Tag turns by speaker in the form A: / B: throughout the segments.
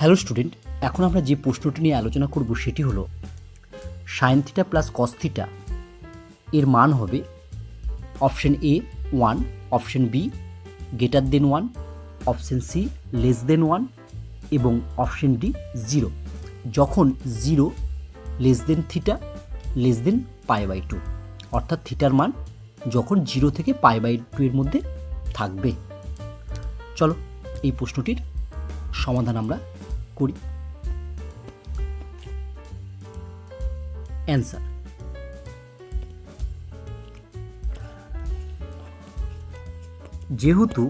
A: Hello student, এখন আমরা যে প্রশ্নটি নিয়ে আলোচনা করব সেটি হলো sine theta plus cos theta. এর মান হবে option A one, option B greater than one, option C less than one এবং অপশন ডি জিরো। যখন zero less than theta, less than pi by two. অর্থাৎ থিটার মান যখন জিরো থেকে পাই বাই টু এর মধ্যে থাকবে। চলো এই প্রশ্নটির সমাধান আমরা করি। অ্যান্সার যেহেতু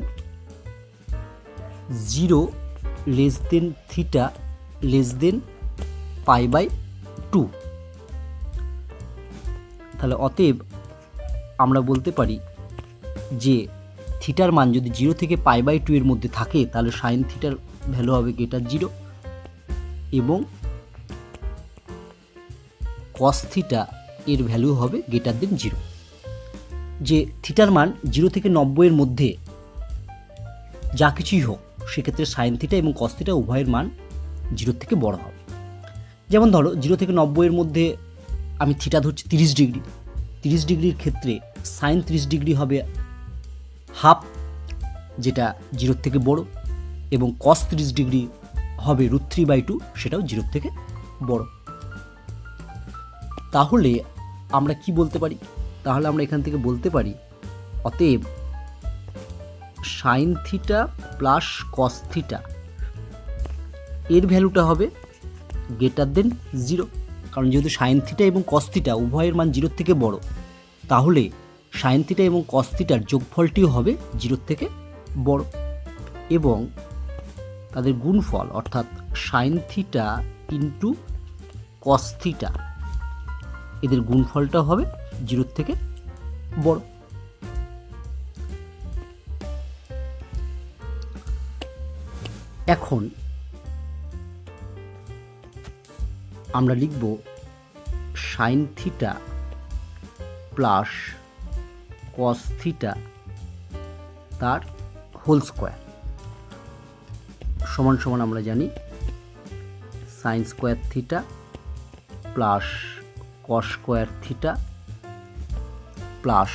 A: zero less than theta less than pi by two তাহলে অতএব আমরা বলতে পারি যে থিটার মান যদি জিরো থেকে পাই বাই টু এর মধ্যে থাকে, তাহলে সাইন থিটার ভ্যালু হবে গেটার জিরো এবং কস থিটা এর ভ্যালু হবে গেটার দেন জিরো যে থিটার মান জিরো থেকে নব্বইয়ের মধ্যে যা কিছুই হোক, সেক্ষেত্রে সাইন থিটা এবং কস থিটা উভয়ের মান জিরোর থেকে বড় হবে। যেমন ধরো জিরো থেকে নব্বইয়ের মধ্যে আমি থিটা ধরছি তিরিশ ডিগ্রি। তিরিশ ডিগ্রির ক্ষেত্রে সাইন তিরিশ ডিগ্রি হবে হাফ যেটা জিরোর থেকে বড়, এবং কস তিরিশ ডিগ্রি হবে রুট থ্রি বাই টু সেটাও জিরোর থেকে বড়। তাহলে আমরা কি বলতে পারি? তাহলে আমরা এখান থেকে বলতে পারি, অতএব sine theta plus cos theta এর ভ্যালুটা হবে গ্রেটার দেন জিরো কারণ যেহেতু সাইন থিটা এবং কস থিটা উভয়ের মান জিরোর থেকে বড়, তাহলে সাইন থিটা এবং কস থিটার যোগফলটিও হবে জিরোর থেকে বড়। এবং তাদের গুণফল, অর্থাৎ sine theta into cos theta এদের গুণফলটা হবে জিরোর থেকে বড়। এখন আমরা লিখব sine theta plus cos theta তার হোল স্কোয়ার সমান সমান আমরা জানি sine square theta plus cos square theta plus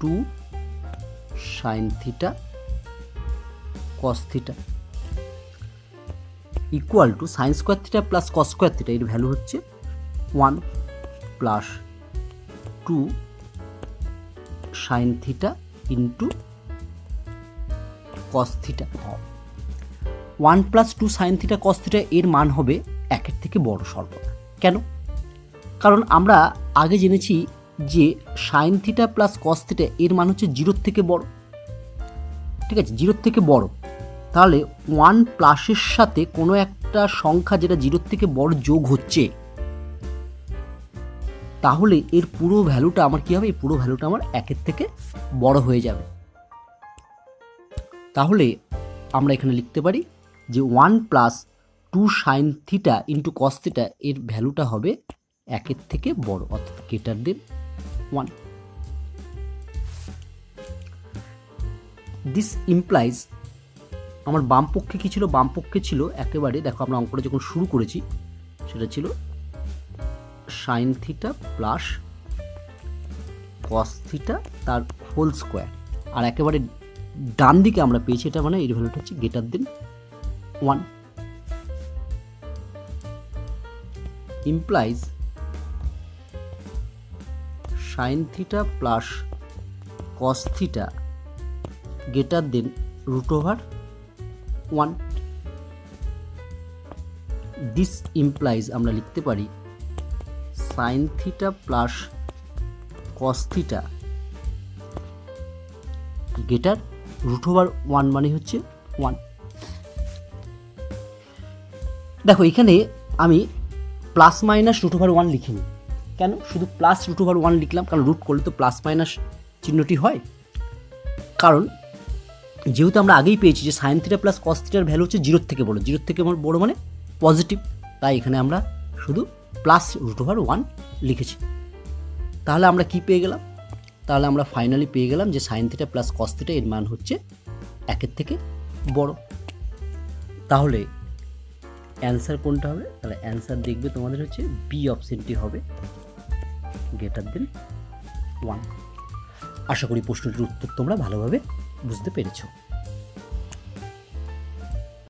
A: two sine theta cos theta equal to sine square theta plus cos square theta এর ভ্যালু হচ্ছে one plus two sine theta into cos theta one plus two sine theta cos theta এর মান হবে একের থেকে বড় সর্বদা। কেন? কারণ আমরা আগে জেনেছি যে sine theta plus cos theta এর মান হচ্ছে জিরোর থেকে বড়। ঠিক আছে, জিরোর থেকে বড়। তাহলে ওয়ান প্লাসের সাথে কোনো একটা সংখ্যা যেটা জিরোর থেকে বড় যোগ হচ্ছে, তাহলে এর পুরো ভ্যালুটা আমার কি হবে? এই পুরো ভ্যালুটা আমার একের থেকে বড় হয়ে যাবে। তাহলে আমরা এখানে লিখতে পারি যে one plus two sine theta into cos theta এর ভ্যালুটা হবে একের থেকে বড়, অর্থাৎ greater than one this implies আমার বাম পক্ষে কী ছিল? বাম পক্ষে ছিল একেবারে, দেখো আমরা অঙ্কটা যখন শুরু করেছি, সেটা ছিল sine theta plus cos theta তার হোল স্কোয়ার আর একেবারে ডান দিকে আমরা পেয়েছি, এটা মানে এর ভ্যালুটা হচ্ছে greater than one implies sine theta plus cos theta greater than root over one this implies আমরা লিখতে পারি sine theta plus cos theta greater root over one মানে হচ্ছে ওয়ান দেখো, এখানে আমি plus minus root over one লিখিনি। কেন? শুধু প্লাস রুট ওভার ওয়ান লিখলাম, কারণ রুট করলে তো প্লাস মাইনাস চিহ্নটি হয়। কারণ, যেহেতু আমরা আগেই পেয়েছি যে সাইন থিটা প্লাস কস থিটার ভ্যালু হচ্ছে জিরোর থেকে বড়। জিরোর থেকে বড় মানে পজিটিভ তাই এখানে আমরা শুধু প্লাস রুট ওভার ওয়ান লিখেছি। তাহলে আমরা কি পেয়ে গেলাম? তাহলে আমরা ফাইনালি পেয়ে গেলাম যে sine theta plus cos theta এর মান হচ্ছে একের থেকে বড়। তাহলে অ্যান্সার কোনটা হবে? তাহলে অ্যান্সার দেখবে তোমাদের হচ্ছে বি অপশানটি হবে গ্রেটার দেন ওয়ান আশা করি প্রশ্নটির উত্তর তোমরা ভালোভাবে বুঝতে পেরেছ।